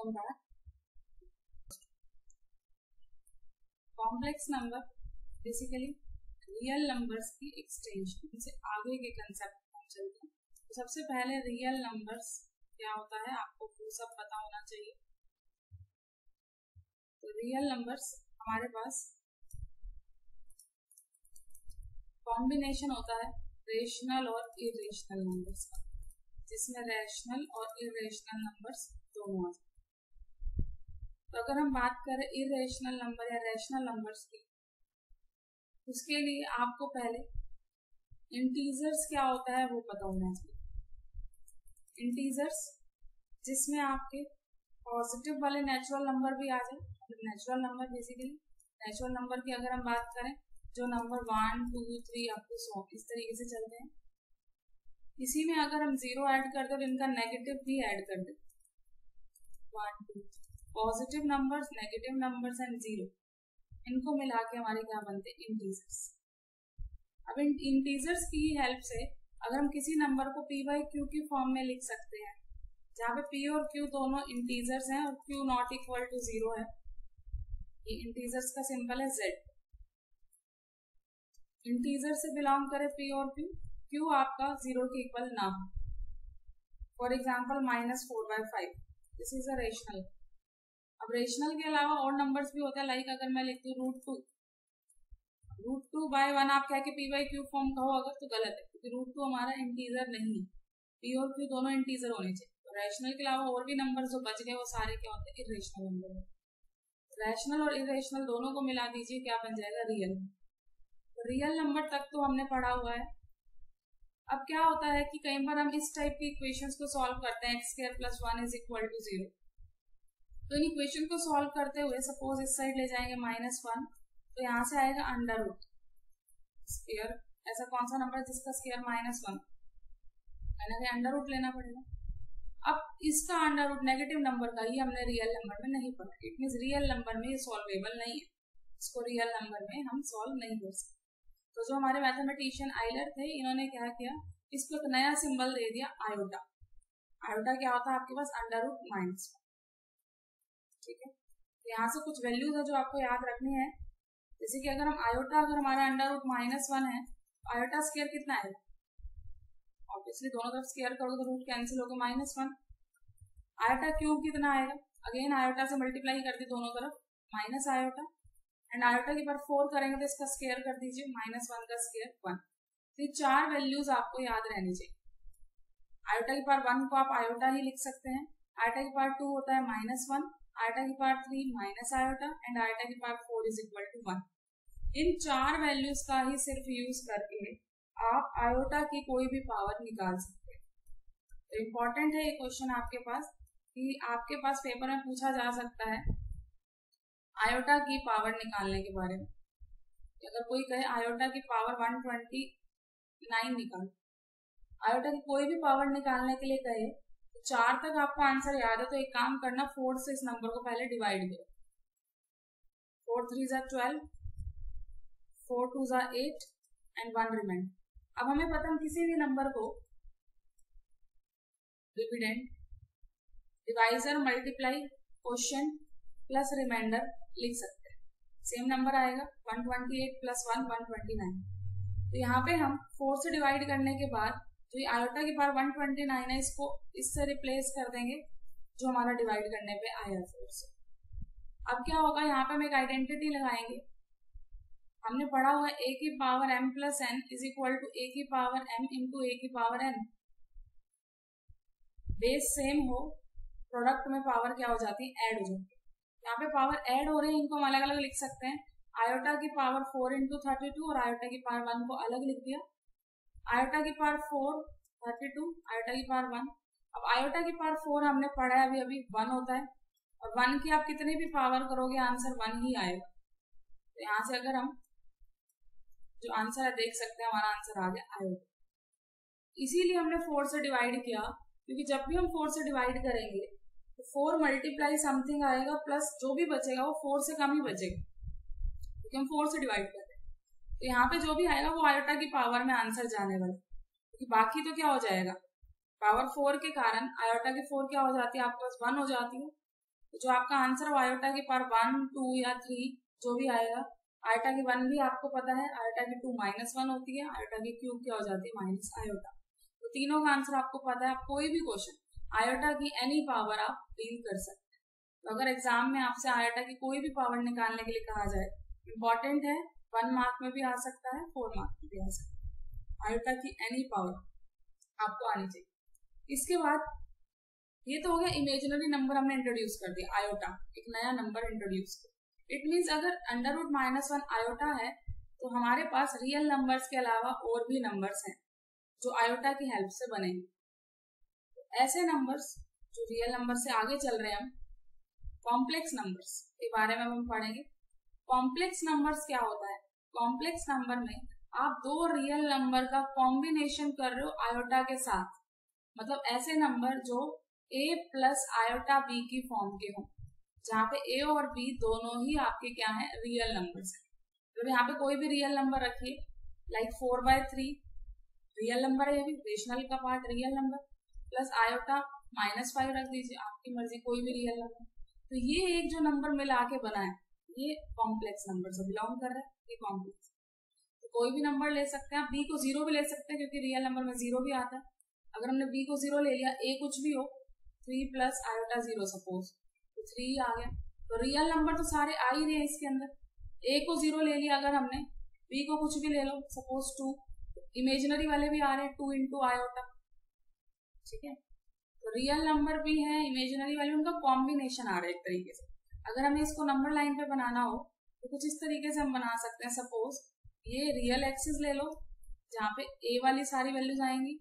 welcome back. Complex number basically real numbers की extension से आगे के कंसेप्ट हम चलते हैं। तो सबसे पहले रियल नंबर्स क्या होता है? आपको वो सब पता होना चाहिए। तो रियल नंबर्स हमारे पास कॉम्बिनेशन होता है रेशनल और इरेशनल नंबर्स का। जिसमें रैशनल और इरेशनल नंबर्स दोनों आ तो अगर हम बात करें इरेशनल नंबर या रेशनल नंबर्स की, उसके लिए आपको पहले इंटीजर्स क्या होता है वो पता होना चाहिए। इंटीजर्स जिसमें आपके पॉजिटिव वाले नेचुरल नंबर भी आ जाए natural number basically natural number की अगर हम बात करें, जो number one two three up to सौ इस तरीके से चलते हैं। इसी में अगर हम ज़ीरो ऐड कर दे तो इनका नेगेटिव भी ऐड कर दे। One two positive numbers negative numbers and zero इनको मिला के हमारे क्या बनते? इंटीजर्स अब इन इंटीजर्स की हेल्प से अगर हम किसी नंबर को पी बाई क्यू की फॉर्म में लिख सकते हैं, जहाँ पे पी और क्यू दोनों इंटीजर्स हैं और Q not equal to zero है, ये इंटीजर्स का सिंबल है जेड इंटीजर से बिलोंग करे पी और क्यू क्यू आपका ज़ीरो के इक्वल ना हो. For example minus four by five this is a rational अब रेशनल के अलावा और नंबर्स भी होता है लाइक अगर मैं लिखती हूँ root two root two by one आप कह के पी बाई क्यू फॉर्म कहो अगर तो गलत है, क्योंकि रूट टू हमारा इंटीजर नहीं है। पी और क्यू दोनों इंटीजर होने चाहिए। तो रैशनल के अलावा और भी नंबर जो बच गए, वो सारे क्या होते हैं? इरेशनल नंबर रैशनल और इरेशनल दोनों को मिला दीजिए, क्या बन जाएगा? रियल रियल नंबर तक तो हमने पढ़ा हुआ है। अब क्या होता है कि कई बार हम इस टाइप की इक्वेशंस को सॉल्व करते हैं X square plus one is equal to zero तो इन इक्वेशन को सॉल्व करते हुए सपोज़ इस साइड ले जाएँगे माइनस वन तो यहाँ से आएगा अंडर रूट स्केयर ऐसा कौन सा नंबर है जिसका स्केयर माइनस वन मैंने अंडर रूट लेना पड़ेगा। अब इसका अंडर रूट नेगेटिव नंबर का ही हमने रियल नंबर में नहीं पढ़ा। इट मीन रियल नंबर में ये सॉल्वेबल नहीं है। इसको रियल नंबर में हम सॉल्व नहीं कर सकते। तो जो हमारे मैथमेटिशियन आइलर थे, इन्होंने क्या किया? इसको एक नया सिंबल दे दिया आयोटा आयोटा क्या होता है? आपके पास अंडर रूट माइनस वन ठीक है? तो यहाँ से कुछ वैल्यूज़ है जो आपको याद रखनी है। जैसे कि अगर हम आयोटा अगर हमारा अंडर रूट माइनस वन है तो आयोटा स्केयर कितना है? ऑब्वियसली दोनों तरफ़ स्केयर करोगे तो रूट कैंसिल होगा माइनस वन आयोटा क्यूब कितना आएगा? अगेन आयोटा से मल्टीप्लाई कर दी दोनों तरफ़ माइनस आयोटा एंड आयोटा के बाद फोर करेंगे तो इसका स्केयर कर दीजिए माइनस वन का स्केयर वन तो ये चार वैल्यूज़ आपको याद रहनी चाहिए। आयोटा के पार वन को आप आयोटा ही लिख सकते हैं। आयोटा के पार टू होता है माइनस वन आयोटा की power three minus iota and iota की power four is equal to one इन चार वैल्यूज़ का ही सिर्फ़ यूज़ करके आप आयोटा की कोई भी पावर निकाल सकते हैं। तो इम्पोर्टेंट है ये क्वेश्चन आपके पास, कि आपके पास पेपर में पूछा जा सकता है आयोटा की पावर निकालने के बारे में। तो अगर कोई कहे आयोटा की पावर 129 निकाल आयोटा की कोई भी पावर निकालने के लिए कहे चार तक आपको आंसर याद है तो एक काम करना, फोर से इस नंबर को पहले डिवाइड करो फोर थ्री ज़ा ट्वेल्व फोर टू ज़ा एट एंड वन रिमाइंड अब हमें पता हम किसी भी नंबर को dividend divisor multiply question plus remainder लिख सकते हैं। सेम नंबर आएगा 128 plus one one twenty nine तो यहाँ पे हम फोर से डिवाइड करने के बाद तो ये आयोटा की पावर 129 है, इसको इससे रिप्लेस कर देंगे, जो हमारा डिवाइड करने पे आया फोर से अब क्या होगा, यहाँ पे हम एक आइडेंटिटी लगाएँगे. हमने पढ़ा हुआ ए की power m plus N is equal to A की पावर m इंटू ए की पावर n. बेस सेम हो प्रोडक्ट में पावर क्या हो जाती है? ऐड हो जाती है. यहाँ पे पावर ऐड हो रही है, इनको हम अलग अलग लिख सकते हैं. आयोटा की power four into thirty two और आयोटा की पावर वन को अलग लिख दिया. आयोटा की power four thirty two iota की पावर वन अब आयोटा की पावर फोर हमने पढ़ा है, अभी अभी वन होता है। और वन की आप कितने भी पावर करोगे आंसर वन ही आएगा। तो यहाँ से अगर हम जो आंसर है, देख सकते हैं, हमारा आंसर आ गया, आयोटा। इसीलिए हमने फोर से डिवाइड किया, क्योंकि जब भी हम फोर से डिवाइड करेंगे तो फोर मल्टीप्लाई समथिंग आएगा प्लस जो भी बचेगा, वो फोर से कम ही बचेगा। क्योंकि हम फोर से डिवाइड कर तो यहाँ पे जो भी आएगा वो आयोटा की पावर में आंसर जाने वाला क्योंकि बाकी तो क्या हो जाएगा? पावर फोर के कारण आयोटा की फोर क्या हो जाती है? आपके पास वन हो जाती है। तो जो आपका आंसर आयोटा के पार वन टू या थ्री जो भी आएगा आयोटा की वन भी आपको पता है आयोटा की टू माइनस वन होती है आयोटा की क्यूब क्या हो जाती है? माइनस आयोटा तो तीनों का आंसर आपको पता है, आप कोई भी क्वेश्चन आयोटा की एनी पावर आप डील कर सकते हैं। तो अगर एग्ज़ाम में आपसे आयोटा की कोई भी पावर निकालने के लिए कहा जाए इंपॉर्टेंट है वन मार्क में भी आ सकता है फोर मार्क में भी आ सकता है। आयोटा की एनी पावर आपको आनी चाहिए। इसके बाद ये तो हो गया इमेजिनरी नंबर हमने इंट्रोड्यूस कर दिया आयोटा एक नया नंबर इंट्रोड्यूस किया। इट मीन्स अगर under root minus one iota है तो हमारे पास रियल नंबर्स के अलावा और भी नंबर्स हैं, जो आयोटा की हेल्प से बनेंगे। तो ऐसे नंबर्स जो रियल नंबर से आगे चल रहे हैं हम कॉम्प्लेक्स नंबर्स के बारे में हम पढ़ेंगे। कॉम्प्लेक्स नंबर्स क्या होता है? कॉम्प्लेक्स नंबर में आप दो रियल नंबर का कॉम्बिनेशन कर रहे हो आयोटा के साथ। मतलब ऐसे नंबर जो ए प्लस आयोटा बी की फॉर्म के हों। जहाँ पे ए और बी दोनों ही आपके क्या है? रियल नंबर है। तो यहाँ पे कोई भी रियल नंबर रखिए like four by three real number है ये भी रेशनल का part real number plus iota minus five रख दीजिए, आपकी मर्ज़ी, कोई भी रियल नंबर तो ये एक जो नंबर मिला के बना है, ये कॉम्प्लेक्स नंबर से बिलोंग कर रहा है। ये कॉम्प्लेक्स तो कोई भी नंबर ले सकते हैं, आप बी को ज़ीरो भी ले सकते हैं, क्योंकि रियल नंबर में ज़ीरो भी आता है। अगर हमने बी को ज़ीरो ले लिया ए कुछ भी हो three plus iota zero suppose तो थ्री आ गया। तो रियल नंबर तो सारे आ ही रहे हैं इसके अंदर। ए को ज़ीरो ले लिया अगर हमने बी को कुछ भी ले लो सपोज़ टू इमेजिनरी वाले भी आ रहे हैं टू इंटू आयोटा ठीक है? तो रियल नंबर भी है इमेजिनरी वाले, उनका कॉम्बिनेशन आ रहा है एक तरीके से। अगर हमें इसको नंबर लाइन पे बनाना हो तो कुछ इस तरीके से हम बना सकते हैं सपोज़ ये रियल एक्सेस ले लो, जहाँ पे ए वाली सारी वैल्यूज़ आएँगी,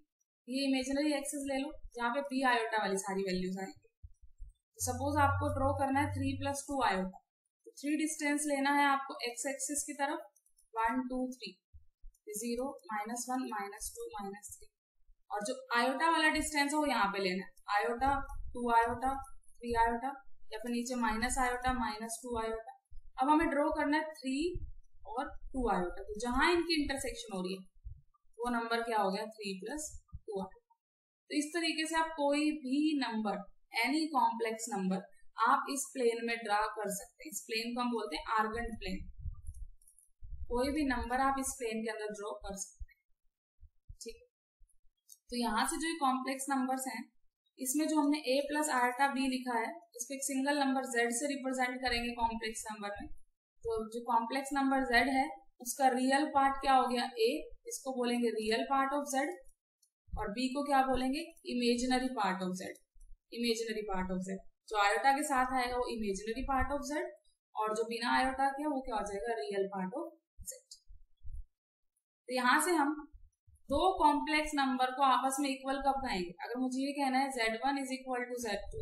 ये इमेजनरी एक्सेस ले लो, जहाँ पे बी आयोटा वाली सारी वैल्यूज़ आएँगी। तो सपोज़ आपको ड्रॉ करना है थ्री प्लस टू आयोटा तो थ्री डिस्टेंस लेना है आपको एक्स एक्सिस की तरफ़ one two three zero minus one minus two minus three और जो आयोटा वाला डिस्टेंस है, वो यहाँ पे लेना है। Iota two iota three iota या फिर नीचे minus iota minus two iota अब हमें ड्रॉ करना है थ्री और टू आयोटा तो जहाँ इनकी इंटरसेक्शन हो रही है, वो नंबर क्या हो गया? थ्री प्लस टू आयोटा तो इस तरीके से आप कोई भी नंबर एनी कॉम्प्लेक्स नंबर आप इस प्लेन में ड्रा कर सकते हैं। इस प्लेन को हम बोलते हैं आर्गन प्लेन कोई भी नंबर आप इस प्लेन के अंदर ड्रॉ कर सकते हैं। ठीक। तो यहाँ से जो कॉम्प्लेक्स नंबर्स हैं इसमें जो हमने a प्लस आर्टा बी लिखा है इसको एक सिंगल नंबर z से रिप्रेजेंट करेंगे कॉम्प्लेक्स नंबर में। तो जो कॉम्प्लेक्स नंबर z है, उसका रियल पार्ट क्या हो गया? A, इसको बोलेंगे रियल पार्ट ऑफ़ जेड और b को क्या बोलेंगे? Imaginary part of z imaginary part of Z जो आयोटा के साथ आएगा वो इमेजिनरी पार्ट ऑफ़ जेड और जो बिना आयोटा के वो क्या हो जाएगा? रियल पार्ट ऑफ़ जेड तो यहाँ से हम दो कॉम्प्लेक्स नंबर को आपस में इक्वल कब कहेंगे अगर मुझे ये कहना है Z one is equal to Z two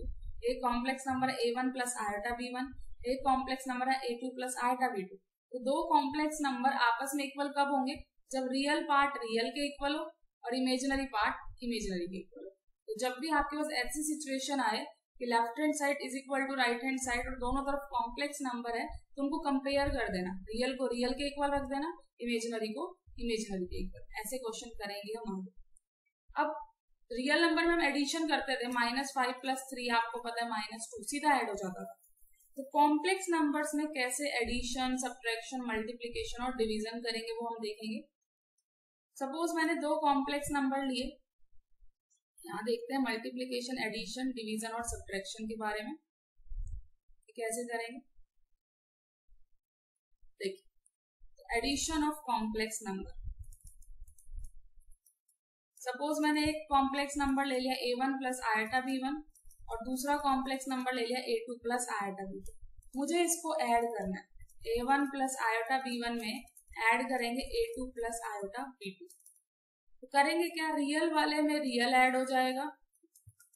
एक कॉम्प्लेक्स नंबर है A one plus iota B one एक कॉम्प्लेक्स नंबर है A two plus iota B two तो दो कॉम्प्लेक्स नंबर आपस में इक्वल कब होंगे? जब रियल पार्ट रियल के इक्वल हो और इमेजिनरी पार्ट इमेजिनरी के इक्वल हो. तो जब भी आपके पास ऐसी सिचुएशन आए कि left hand side is equal to right hand side और दोनों तरफ़ कॉम्प्लेक्स नंबर है तो उनको कंपेयर कर देना. रियल को रियल के इक्वल रख देना इमेजिनरी को इमेजिनरी के इक्वल ऐसे क्वेश्चन करेंगे हम आगे। अब रियल नंबर में हम एडिशन करते थे माइनस फाइव प्लस थ्री आपको पता है माइनस टू सीधा ऐड हो जाता था। तो कॉम्प्लेक्स नंबर्स में कैसे एडिशन सब्ट्रैक्शन मल्टीप्लीकेशन और डिवीज़न करेंगे वो हम देखेंगे। सपोज़ मैंने दो कॉम्प्लेक्स नंबर लिए। यहाँ देखते हैं मल्टीप्लीकेशन एडिशन डिवीज़न और सब्ट्रैक्शन के बारे में। कैसे करेंगे। देखिए addition of complex number suppose मैंने एक कॉम्प्लेक्स नंबर ले लिया A one plus iota B one और दूसरा कॉम्प्लेक्स नंबर ले लिया A two plus iota B two मुझे इसको ऐड करना है। A one plus iota B one में ऐड करेंगे A two plus iota B two तो करेंगे क्या? रियल वाले में रियल ऐड हो जाएगा।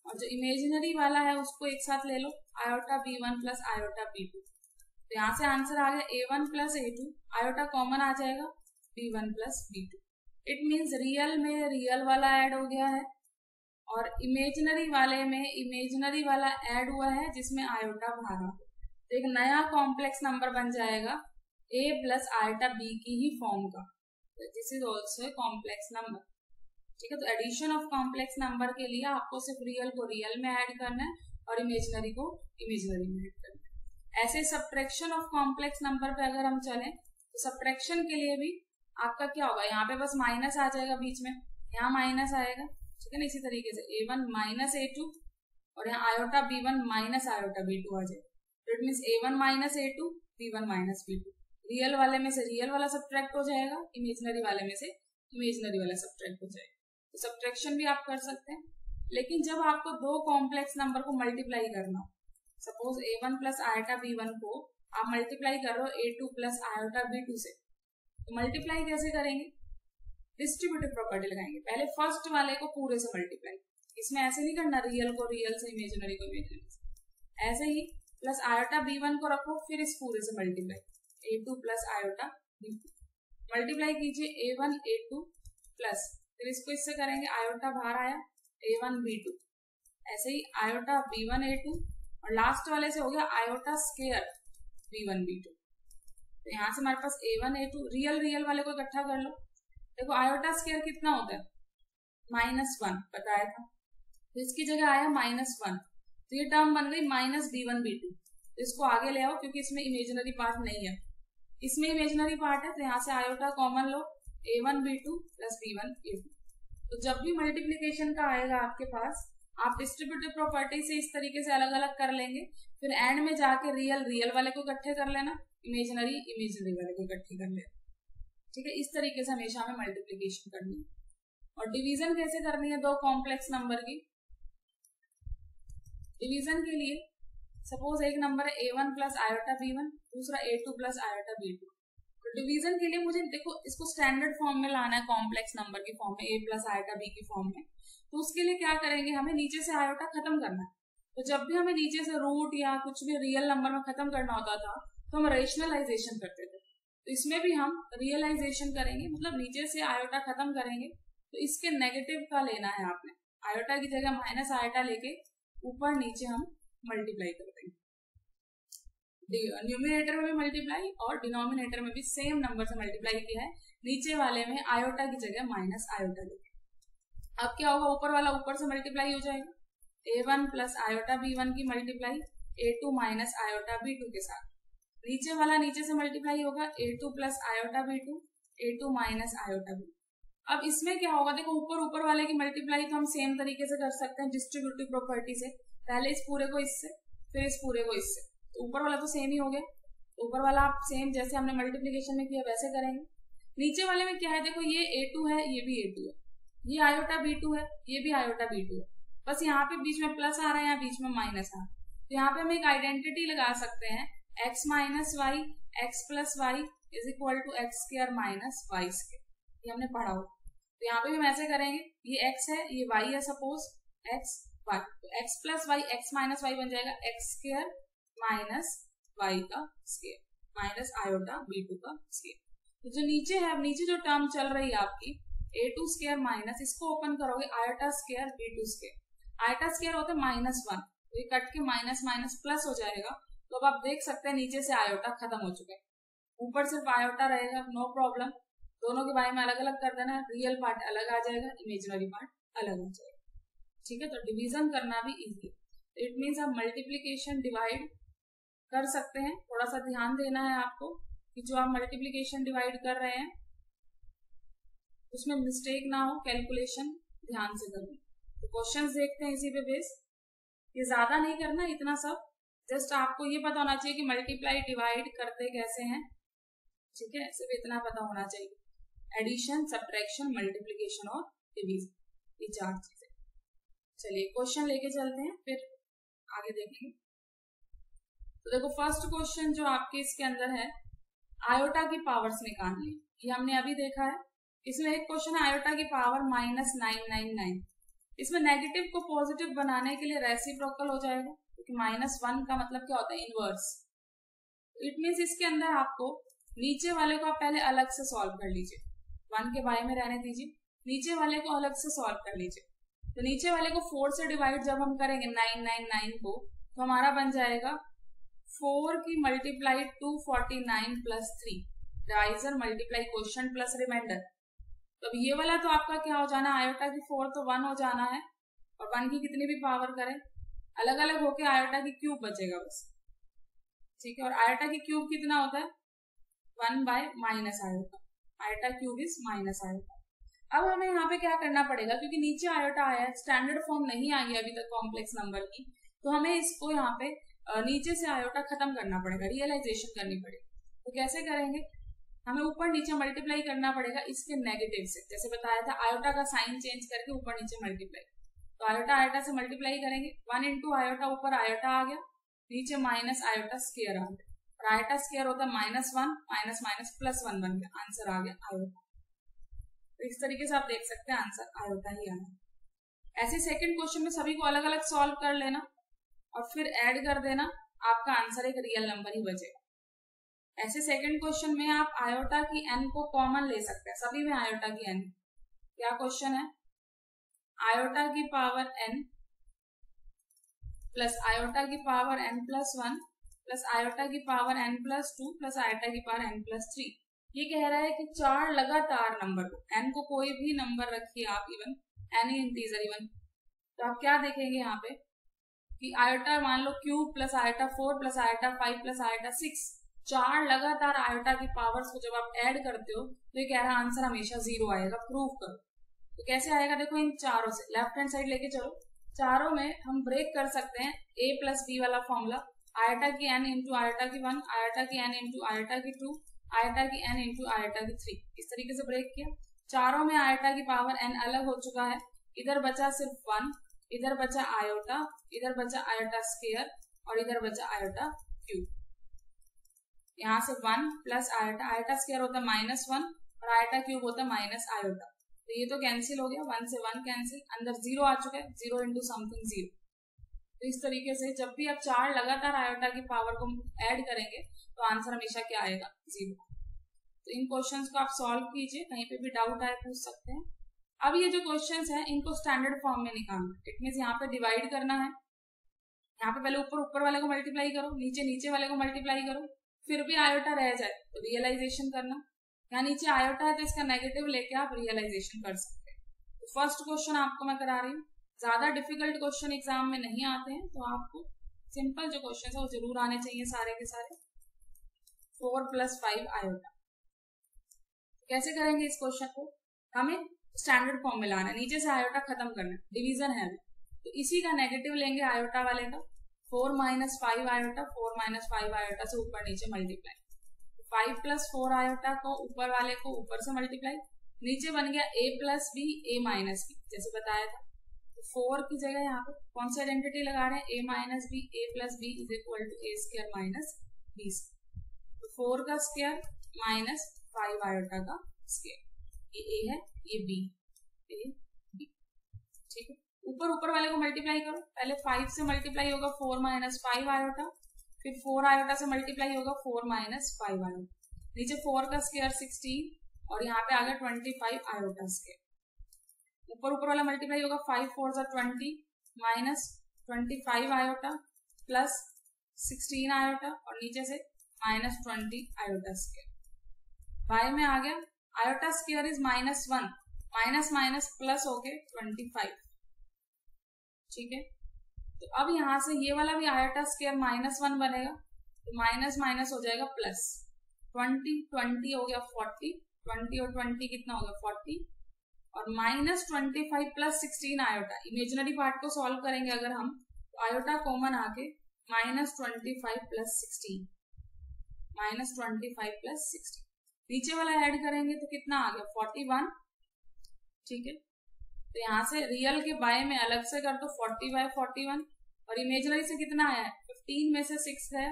और जो इमेजिनरी वाला है उसको एक साथ ले लो। Iota B one plus iota B two तो यहाँ से आंसर आ गया A one plus A two iota common आ जाएगा B one plus B two it means real में रियल वाला ऐड हो गया है और इमेजनरी वाले में इमेजनरी वाला ऐड हुआ है जिसमें आयोटा भागा। तो एक नया कॉम्प्लेक्स नंबर बन जाएगा ए प्लस आयोटा बी की ही फॉर्म का। This is also complex number ठीक है तो एडिशन ऑफ़ कॉम्प्लेक्स नंबर के लिए आपको सिर्फ़ रियल को रियल में ऐड करना है और इमेजनरी को इमेजनरी में ऐड करना ऐसे सब्ट्रैक्शन ऑफ़ कॉम्प्लेक्स नंबर पे अगर हम चले तो सब्ट्रैक्शन के लिए भी आपका क्या होगा? यहाँ पे बस माइनस आ जाएगा बीच में। यहाँ माइनस आएगा। ठीक है ना? इसी तरीके से। A one minus A two और यहाँ iota B one minus iota B two आ जाएगा। तो it mean A one minus A two B one minus B two real वाले में से रियल वाला सब्ट्रैक्ट हो जाएगा इमेजनरी वाले में से इमेजनरी वाला सब्ट्रैक्ट हो जाएगा। तो सब्ट्रैक्शन भी आप कर सकते हैं। लेकिन जब आपको दो कॉम्प्लेक्स नंबर को मल्टीप्लाई करना हो suppose A one plus iota B one को आप मल्टीप्लाई कर रहे हो A two plus iota B two से। तो मल्टीप्लाई कैसे करेंगे? डिस्ट्रीब्यूटिव प्रॉपर्टी लगाएँगे। पहले फ़र्स्ट वाले को पूरे से मल्टीप्लाई इसमें ऐसे नहीं करना रियल को रियल से इमेजिनरी को इमेजिनरी ऐसे ही प्लस आयोटा बी वन को रखो, फिर इस पूरे से multiply A two plus iota B two multiply कीजिए A one A two plus फिर इसको इससे करेंगे आयोटा बाहर आया ए वन बी टू ऐसे ही iota B one A two और लास्ट वाले से हो गया iota square B one B two तो यहाँ से हमारे पास A one A two real real वाले को इकट्ठा कर लो। देखो आयोटा स्केयर कितना होता है? माइनस वन बताया था। तो इसकी जगह आया माइनस वन तो ये टर्म बन गई minus B one B two तो इसको आगे ले आओ, क्योंकि इसमें इमेजिनरी पार्ट नहीं है। इसमें इमेजिनरी पार्ट है तो यहाँ से iota common low. A one B two plus B one A two तो जब भी मल्टीप्लीकेशन का आएगा आपके पास आप डिस्ट्रीब्यूटिव प्रॉपर्टी से इस तरीके से अलग अलग कर लेंगे। फिर एंड में जाके रियल रियल वाले को इकट्ठे कर लेना इमेजिनरी इमेजिनरी वाले को इकट्ठे कर लेना। ठीक है? इस तरीके से हमेशा हमें मल्टीप्लीकेशन करनी है। और डिवीज़न कैसे करनी है? दो कॉम्प्लेक्स नंबर की। डिवीज़न के लिए सपोज़ एक नंबर है A one plus iota B one दूसरा A two plus iota B two तो डिवीज़न के लिए मुझे, देखो, इसको स्टैंडर्ड फॉर्म में लाना है कॉम्प्लेक्स नंबर के फॉर्म में ए प्लस आयोटा बी की फॉर्म में। तो उसके लिए क्या करेंगे? हमें नीचे से आयोटा खत्म करना है। तो जब भी हमें नीचे से रूट या कुछ भी रियल नंबर में खत्म करना होता था तो हम रेशनलाइजेशन करते थे। तो इसमें भी हम रियलाइजेशन करेंगे मतलब नीचे से आयोटा खत्म करेंगे तो इसके नेगेटिव का लेना है आपने। आयोटा की जगह माइनस आयोटा लेके ऊपर नीचे हम मल्टीप्लाई कर देंगे। न्यूमिनेटर में भी मल्टीप्लाई और डिनोमिनेटर में भी सेम नंबर से मल्टीप्लाई किया है। नीचे वाले में आयोटा की जगह माइनस आयोटा लेके। अब क्या होगा? ऊपर वाला ऊपर से मल्टीप्लाई हो जाएगा। A one plus iota B one की multiply A two minus iota B two के साथ। नीचे वाला नीचे से मल्टीप्लाई होगा। A two plus iota B two A two minus iota B अब इसमें क्या होगा? देखो, ऊपर ऊपर वाले की मल्टीप्लाई तो हम सेम तरीके से कर सकते हैं डिस्ट्रीब्यूटिव प्रॉपर्टी से। पहले इस पूरे को इससे, फिर इस पूरे को इससे। तो ऊपर वाला तो सेम ही हो गया। ऊपर वाला आप सेम जैसे हमने मल्टीप्लीकेशन में किया, वैसे करेंगे। नीचे वाले में क्या है? देखो, ये ए टू है, ये भी ए टू है। ये आयोटा बी टू है, ये भी आयोटा बी टू है। बस यहाँ पे बीच में प्लस आ रहा है, यहाँ बीच में माइनस आ रहा है। तो यहाँ पे हम एक आइडेंटिटी लगा सकते हैं। X minus Y X plus Y is equal to X square minus Y square ये हमने पढ़ा हो तो यहाँ पे भी हम ऐसे करेंगे, ये एक्स है, ये वाई है सपोज़ एक्स वाई तो X plus Y X minus Y बन जाएगा एक्स स्क्र माइनस वाई का square minus iota B two का स्क्र तो जो नीचे है नीचे जो टर्म चल रही है आपकी ए टू स्केयर माइनस इसको ओपन करोगे iota square B two square iota square होता है माइनस वन तो ये कट के माइनस माइनस प्लस हो जाएगा। तो अब आप देख सकते हैं, नीचे से आयोटा खत्म हो चुका है। ऊपर सिर्फ़ आयोटा रहेगा नो प्रॉब्लम दोनों के बारे में अलग अलग कर देना रियल पार्ट अलग आ जाएगा इमेजनरी पार्ट अलग आ जाएगा। ठीक है तो डिवीज़न करना भी इजी इट मीन्स आप मल्टीप्लीकेशन डिवाइड कर सकते हैं। थोड़ा सा ध्यान देना है आपको कि जो आप मल्टीप्लीकेशन डिवाइड कर रहे हैं उसमें मिस्टेक ना हो कैलकुलेशन ध्यान से करना तो क्वेश्चन देखते हैं इसी पे बेस ये ज़्यादा नहीं करना, इतना सब। जस्ट आपको ये पता होना चाहिए कि मल्टीप्लाई डिवाइड करते कैसे हैं। ठीक है? सिर्फ़ इतना पता होना चाहिए। एडिशन सब्ट्रैक्शन मल्टीप्लीकेशन और डिवीज़न ये चार चीज़ें। चलिए क्वेश्चन लेके चलते हैं, फिर आगे देखेंगे। तो देखो फ़र्स्ट क्वेश्चन जो आपके इसके अंदर है आयोटा की पावर्स निकालनी। ये हमने अभी देखा है। इसमें एक क्वेश्चन है आयोटा की power minus nine nine nine. इसमें नेगेटिव को पॉजिटिव बनाने के लिए रेसिप्रोकल हो जाएगा, क्योंकि माइनस वन का मतलब क्या होता है? इनवर्स। इट मीन्स इसके अंदर आपको नीचे वाले को आप पहले अलग से सॉल्व कर लीजिए। वन के बारे में रहने दीजिए। नीचे वाले को अलग से सॉल्व कर लीजिए। तो नीचे वाले को फोर से डिवाइड जब हम करेंगे नाइन नाइन नाइन को तो हमारा बन जाएगा फोर की multiply two forty nine plus three divisor multiply question plus remainder तो अब ये वाला तो आपका क्या हो जाना आयोटा की फोर तो वन हो जाना है। और वन की कितनी भी पावर करें अलग अलग होके आयोटा की क्यूब बचेगा बस। ठीक है? और आयोटा की क्यूब कितना होता है? One by minus iota. Iota cube is minus iota. अब हमें यहाँ पे क्या करना पड़ेगा? क्योंकि नीचे आयोटा आया है स्टैंडर्ड फॉर्म नहीं आई है अभी तक कॉम्प्लेक्स नंबर की। तो हमें इसको यहाँ पे नीचे से आयोटा खत्म करना पड़ेगा रियलाइजेशन करनी पड़ेगी। तो कैसे करेंगे? हमें ऊपर नीचे मल्टीप्लाई करना पड़ेगा इसके नेगेटिव से। जैसे बताया था आयोटा का साइन चेंज करके ऊपर नीचे मल्टीप्लाई तो आयोटा आयोटा से मल्टीप्लाई करेंगे। वन इंटू आयोटा ऊपर आयोटा आ गया, नीचे माइनस आयोटा स्केयर आ गया। और आयोटा स्केयर होता है minus one minus minus plus one बन गया। आंसर आ गया आयोटा तो इस तरीके से आप देख सकते हैं आंसर आयोटा ही आना ऐसे सेकंड क्वेश्चन में सभी को अलग अलग सॉल्व कर लेना और फिर ऐड कर देना, आपका आंसर एक रियल नंबर ही बचेगा। ऐसे सेकंड क्वेश्चन में आप आयोटा की एन को कॉमन ले सकते हैं। सभी में आयोटा की एन क्या क्वेश्चन है? आयोटा की पावर एन प्लस आयोटा की power n plus one plus iota की power n plus two plus iota की पावर एन प्लस थ्री ये कह रहा है कि चार लगातार नंबर को एन को कोई भी नंबर रखिए आप इवन एनी इंटीजर इवन तो आप क्या देखेंगे यहाँ पे? कि आयोटा मान लो cube plus iota four plus iota five plus iota six चार लगातार आयोटा की पावर्स को जब आप ऐड करते हो तो ये कह रहा आंसर हमेशा ज़ीरो आएगा प्रूव करो। तो कैसे आएगा? देखो इन चारों से लेफ़्ट हैंड साइड लेके चलो। चारों में हम ब्रेक कर सकते हैं ए प्लस बी वाला फॉर्मूला आयोटा की एन इंटू आयोटा की वन आयोटा की एन इंटू आयोटा की टू आयोटा की एन इंटू आयोटा की थ्री इस तरीके से ब्रेक किया। चारों में आयोटा की पावर एन अलग हो चुका है। इधर बचा सिर्फ़ वन इधर बचा आयोटा, इधर बचा आयोटा स्केयर और इधर बचा आयोटा क्यूब यहाँ से one plus iota iota square होता है माइनस वन और आयोटा क्यूब होता है माइनस आयोटा। तो ये तो कैंसिल हो गया, वन से वन कैंसिल, अंदर ज़ीरो आ चुका है, ज़ीरो इंटू समथिंग ज़ीरो तो इस तरीके से जब भी आप चार लगातार आयोटा की पावर को ऐड करेंगे तो आंसर हमेशा क्या आएगा? ज़ीरो तो इन क्वेश्चंस को आप सॉल्व कीजिए, कहीं पे भी डाउट आए, पूछ सकते हैं। अब ये जो क्वेश्चंस हैं, इनको स्टैंडर्ड फॉर्म में निकालना इट मीन यहाँ पे डिवाइड करना है। यहाँ पे पहले ऊपर ऊपर वाले को मल्टीप्लाई करो, नीचे नीचे वाले को मल्टीप्लाई करो। फिर भी आयोटा रह जाए तो रियलाइजेशन करना। यहाँ नीचे आयोटा है तो इसका नेगेटिव लेके आप रियलाइजेशन कर सकते हैं। तो फ़र्स्ट क्वेश्चन आपको मैं करा रही हूँ। ज़्यादा डिफ़िकल्ट क्वेश्चन एग्ज़ाम में नहीं आते हैं तो आपको सिंपल जो क्वेश्चन है वो ज़रूर आने चाहिए सारे के सारे। Four plus five iota. कैसे करेंगे इस क्वेश्चन को? हमें स्टैंडर्ड फॉर्म में लाना नीचे से आयोटा खत्म करना डिवीज़न है तो इसी का नेगेटिव लेंगे आयोटा वाले का। Four minus five iota, four minus five iota से ऊपर नीचे multiply five plus four iota को ऊपर वाले को ऊपर से मल्टीप्लाई नीचे बन गया a plus b a minus b जैसे बताया था। तो फोर की जगह यहाँ पे कौन सी आइडेंटिटी लगा रहे हैं? A minus b a plus b is equal to a square minus b तो फोर का स्क्र माइनस फाइव आयोटा का स्क्र ये ए है, ये बी ए बी ठीक है? ऊपर ऊपर वाले को मल्टीप्लाई करो। पहले फाइव से मल्टीप्लाई होगा फोर माइनस फाइव आयोटा फिर फोर आयोटा से मल्टीप्लाई होगा फोर माइनस फाइव आयोटा नीचे फोर का स्केयर सिक्सटीन और यहाँ पे आ गया ट्वेंटी फाइव आयोटा स्केयर ऊपर ऊपर वाला मल्टीप्लाई होगा फाइव फोर सा twenty minus twenty five iota plus sixteen iota और नीचे से माइनस ट्वेंटी आयोटा स्केयर वाई में आ गया iota square is minus one minus minus plus हो गए ट्वेंटी फाइव ठीक है? तो अब यहाँ से ये वाला भी आयोटा स्केयर माइनस वन बनेगा। तो माइनस माइनस हो जाएगा प्लस ट्वेंटी ट्वेंटी हो गया फोर्टी ट्वेंटी और ट्वेंटी कितना हो गया फोर्टी और minus twenty five plus sixteen iota imaginary part को सॉल्व करेंगे अगर हम तो आयोटा कॉमन आके minus twenty five plus sixteen minus twenty five plus sixteen नीचे वाला ऐड करेंगे तो कितना आ गया? फोर्टी वन ठीक है? तो यहाँ से रियल के बाय में अलग से कर दो फोर्टी बाय फोर्टी वन और इमेजनरी से कितना आया है? फिफ्टीन में से सिक्स है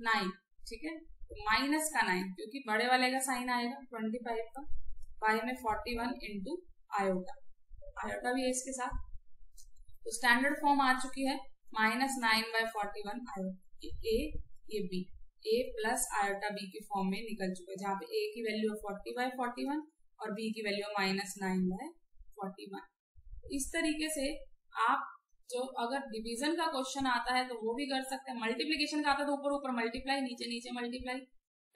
नाइन ठीक है? तो माइनस का नाइन क्योंकि बड़े वाले का साइन आएगा ट्वेंटी फाइव का। बाय में forty one into iota iota भी है इसके साथ। तो स्टैंडर्ड फॉर्म आ चुकी है minus nine by forty one iota a ये b a plus iota b के फॉर्म में निकल चुका है, जहाँ पे ए की वैल्यू है फोर्टी बाय फोर्टी वन और बी की value minus nine by forty one इस तरीके से आप जो अगर डिवीज़न का क्वेश्चन आता है तो वो भी कर सकते हैं। मल्टीप्लीकेशन का आता है तो ऊपर ऊपर मल्टीप्लाई नीचे नीचे मल्टीप्लाई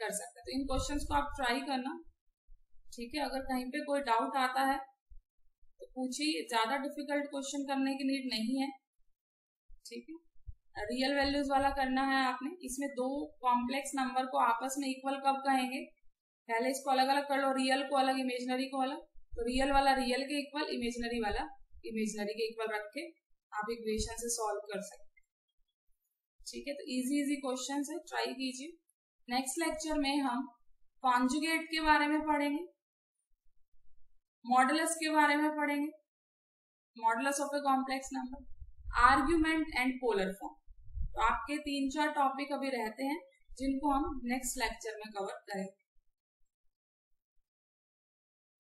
कर सकते हैं। तो इन क्वेश्चंस को आप ट्राई करना। ठीक है, अगर कहीं पे कोई डाउट आता है तो पूछिए। ज़्यादा डिफ़िकल्ट क्वेश्चन करने की नीड नहीं है। ठीक है? रियल वैल्यूज़ वाला करना है आपने। इसमें दो कॉम्प्लेक्स नंबर को आपस में इक्वल कब कहेंगे? पहले इसको अलग अलग कर लो। रियल को अलग इमेजनरी को अलग। तो रियल वाला रियल के इक्वल इमेजनरी वाला इमेजनरी के इक्वल रख के आप इक्वेशन से सॉल्व कर सकते हैं। ठीक है तो इजी इजी क्वेश्चन है ट्राई कीजिए। नेक्स्ट लेक्चर में हम कॉन्जुगेट के बारे में पढ़ेंगे मॉडलस के बारे में पढ़ेंगे modulus of a complex number argument and polar form तो आपके तीन चार टॉपिक अभी रहते हैं, जिनको हम नेक्स्ट लेक्चर में कवर करेंगे।